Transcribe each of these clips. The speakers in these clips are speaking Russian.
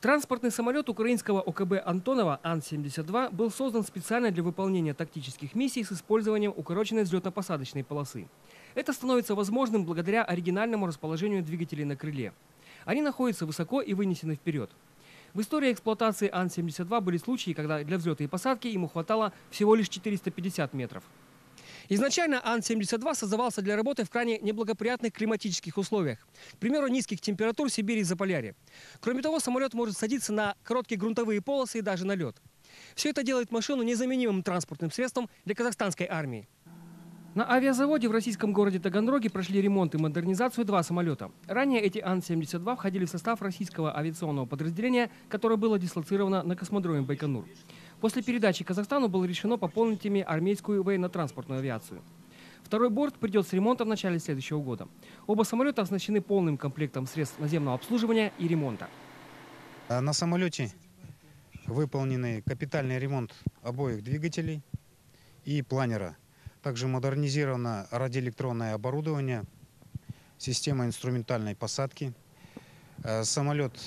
Транспортный самолет украинского ОКБ «Антонова» Ан-72 был создан специально для выполнения тактических миссий с использованием укороченной взлетно-посадочной полосы. Это становится возможным благодаря оригинальному расположению двигателей на крыле. Они находятся высоко и вынесены вперед. В истории эксплуатации Ан-72 были случаи, когда для взлета и посадки ему хватало всего лишь 450 метров. Изначально Ан-72 создавался для работы в крайне неблагоприятных климатических условиях. К примеру, низких температур в Сибири и Заполярье. Кроме того, самолет может садиться на короткие грунтовые полосы и даже на лед. Все это делает машину незаменимым транспортным средством для казахстанской армии. На авиазаводе в российском городе Таганроге прошли ремонт и модернизацию два самолета. Ранее эти Ан-72 входили в состав российского авиационного подразделения, которое было дислоцировано на космодроме Байконур. После передачи Казахстану было решено пополнить ими армейскую военно-транспортную авиацию. Второй борт придет с ремонтом в начале следующего года. Оба самолета оснащены полным комплектом средств наземного обслуживания и ремонта. А На самолете выполненный капитальный ремонт обоих двигателей и планера. Также модернизировано радиоэлектронное оборудование, система инструментальной посадки. Э, Самолет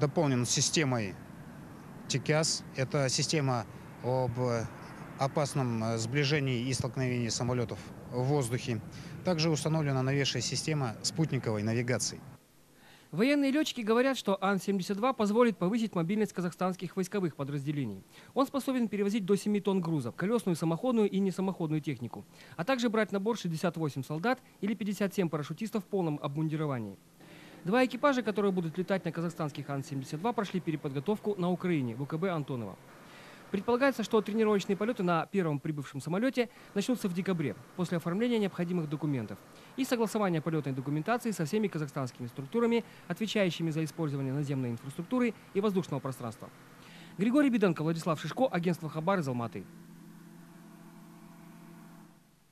дополнен системой ТИКЯС. Это система об опасном э, сближении и столкновении самолетов в воздухе. Также установлена новейшая система спутниковой навигации. Военные летчики говорят, что Ан-72 позволит повысить мобильность казахстанских войсковых подразделений. Он способен перевозить до 7 тонн грузов, колесную, самоходную и несамоходную технику, а также брать на борт 68 солдат или 57 парашютистов в полном обмундировании. Два экипажа, которые будут летать на казахстанских Ан-72, прошли переподготовку на Украине в УКБ Антонова. Предполагается, что тренировочные полеты на первом прибывшем самолете начнутся в декабре, после оформления необходимых документов и согласования полетной документации со всеми казахстанскими структурами, отвечающими за использование наземной инфраструктуры и воздушного пространства. Григорий Беденко, Владислав Шишко, агентство Хабар из Алматы.